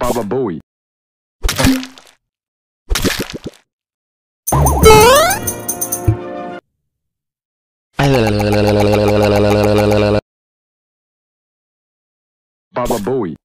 Baba Booey. Baba Booey.